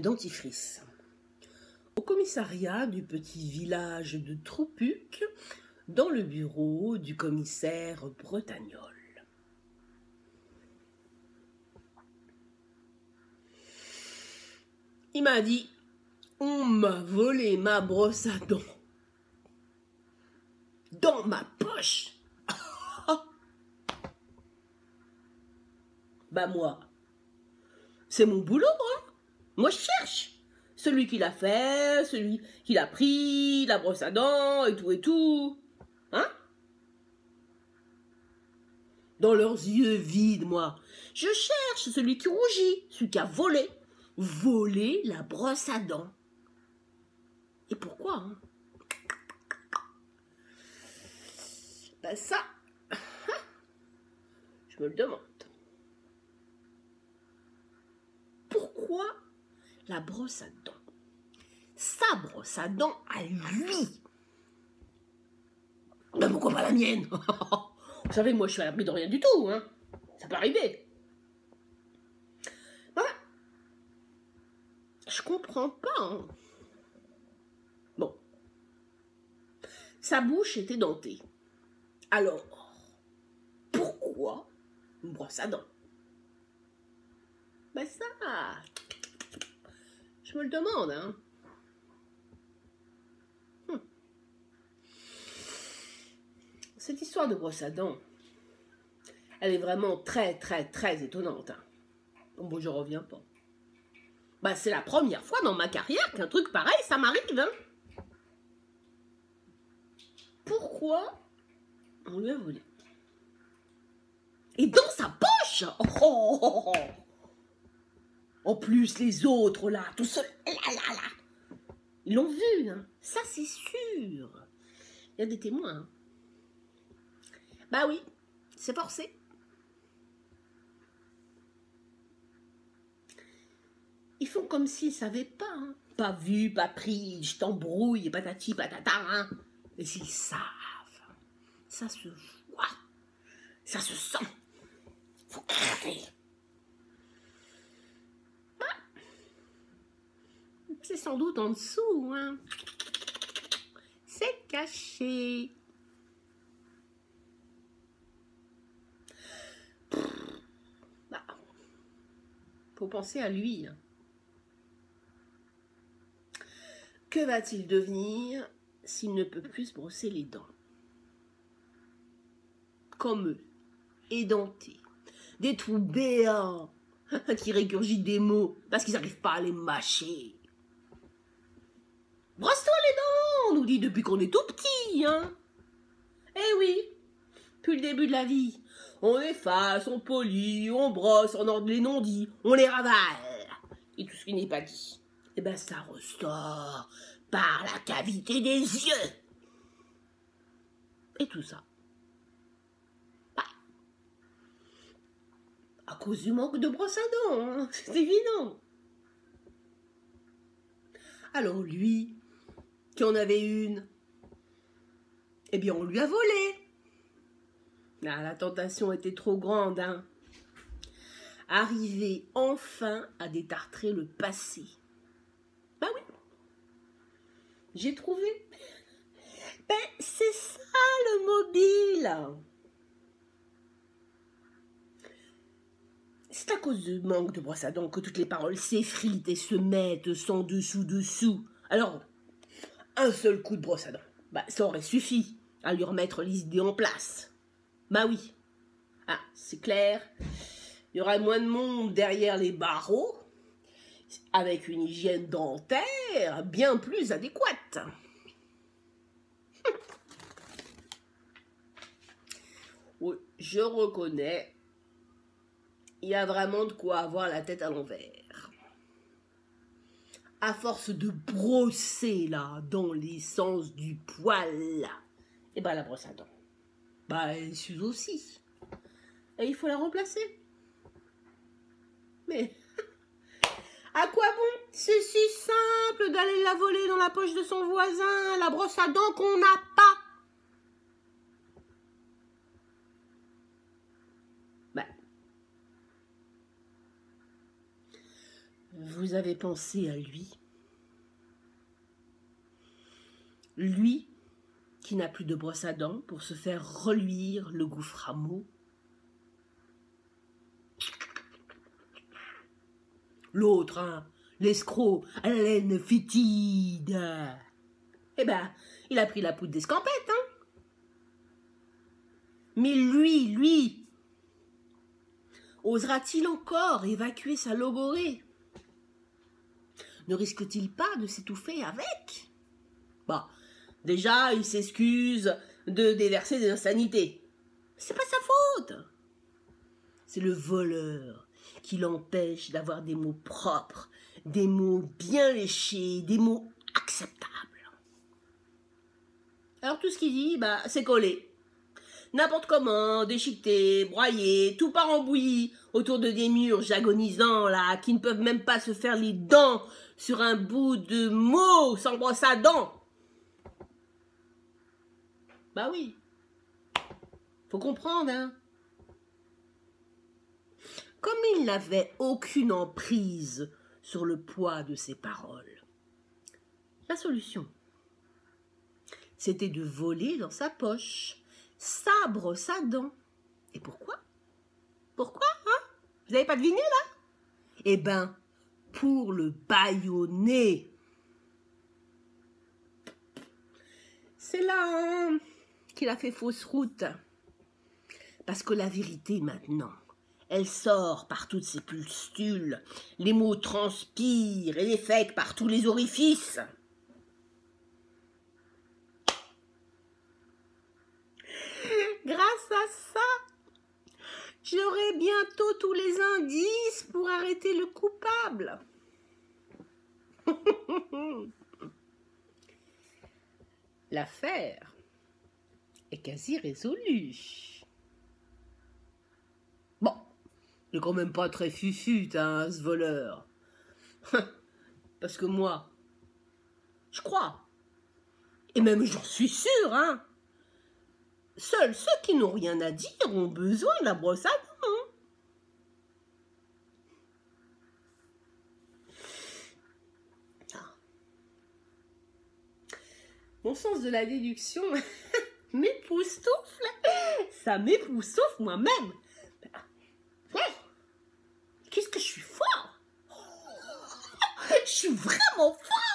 dentifrice. Au commissariat du petit village de Troupuc, dans le bureau du commissaire Bretagnol. Il m'a dit On m'a volé ma brosse à dents. Dans ma poche. bah moi, c'est mon boulot, hein. Moi je cherche. Celui qui l'a fait, celui qui l'a pris, la brosse à dents et tout et tout. Hein? Dans leurs yeux vides, moi. Je cherche celui qui rougit, celui qui a volé. Volé la brosse à dents. Et pourquoi hein? Ben ça, je me le demande. Pourquoi la brosse à dents Sa brosse à dents à lui Ben pourquoi pas la mienne? Vous savez, moi je suis à l'abri de rien du tout, hein Ça peut arriver. Ben, je comprends pas. hein. Bon. Sa bouche était dentée. Alors, pourquoi une brosse à dents? Ben ça, me le demande, hein. Hmm. Cette histoire de brosse à dents, elle est vraiment très, très, très étonnante. Hein. Bon, je reviens pas. Bah, c'est la première fois dans ma carrière qu'un truc pareil, ça m'arrive, hein. Pourquoi on lui a volé? Et dans sa poche oh, oh, oh, oh. En plus, les autres, là, tout seuls, là, là, là. Ils l'ont vu, hein. Ça, c'est sûr. Il y a des témoins. hein. Bah oui, c'est forcé. Ils font comme s'ils savaient pas. hein. Pas vu, pas pris, je t'embrouille, patati patata. Hein. Mais s'ils savent, ça se voit, ça se sent. Faut crever. C'est sans doute en dessous, hein. C'est caché. Bah, faut penser à lui. Que va-t-il devenir s'il ne peut plus se brosser les dents? Comme eux, édentés, des trous béants qui régurgitent des mots parce qu'ils n'arrivent pas à les mâcher. Brosse-toi les dents, on dit depuis qu'on est tout petit, hein Eh oui, depuis le début de la vie, on efface, on polie, on brosse, on ordre les non-dits, on les ravale. Et tout ce qui n'est pas dit, eh ben ça ressort par la cavité des yeux. Et tout ça. bah, à cause du manque de brosse à dents, hein, c'est évident. Alors lui, qui en avait une, eh bien on lui a volé. Ah, la tentation était trop grande, hein. Arriver enfin à détartrer le passé. Bah oui. J'ai trouvé. Ben, c'est ça le mobile. C'est à cause du manque de brosse à dents que toutes les paroles s'effritent et se mettent sans dessous-dessous. Alors, un seul coup de brosse à dents, bah, ça aurait suffi à lui remettre les en place. Bah oui. Ah, c'est clair. Il y aura moins de monde derrière les barreaux, avec une hygiène dentaire bien plus adéquate. Oui, je reconnais, il y a vraiment de quoi avoir la tête à l'envers. Force de brosser là, dans les sens du poil, et ben la brosse à dents, bah elle s'use aussi. Et il faut la remplacer. Mais à quoi bon? C'est si simple d'aller la voler dans la poche de son voisin, la brosse à dents qu'on n'a pas. Ben, vous avez pensé à lui Lui qui n'a plus de brosse à dents pour se faire reluire le gouffre à mots L'autre, hein, l'escroc, à la laine fétide. Eh ben, il a pris la poudre d'escampette, hein. Mais lui, lui, osera-t-il encore évacuer sa logorée Ne risque-t-il pas de s'étouffer avec? Bah, déjà, il s'excuse de déverser des insanités. C'est pas sa faute. C'est le voleur qui l'empêche d'avoir des mots propres, des mots bien léchés, des mots acceptables. Alors tout ce qu'il dit, bah, c'est collé. N'importe comment, déchiqueté, broyé, tout part en bouillie, autour de des murs jagonisants, là, qui ne peuvent même pas se faire les dents sur un bout de mot sans brosse à dents. Bah oui. Faut comprendre, hein. Comme il n'avait aucune emprise sur le poids de ses paroles, la solution, c'était de voler dans sa poche, sa dent. Et pourquoi? Pourquoi, hein? Vous n'avez pas deviné, là Eh ben, pour le baïonner. C'est là hein, qu'il a fait fausse route. Parce que la vérité maintenant, elle sort par toutes ses pulstules, les mots transpirent et défèquent par tous les orifices. Grâce à bientôt tous les indices pour arrêter le coupable. L'affaire est quasi résolue. n'est quand même pas très fufute, hein, ce voleur. Parce que moi, je crois, et même j'en suis sûr, hein, seuls ceux qui n'ont rien à dire ont besoin de la brosse dents. Hein. Ah. Mon sens de la déduction m'époustoufle. Ça m'époustoufle moi-même. Qu'est-ce que je suis fort Je suis vraiment fort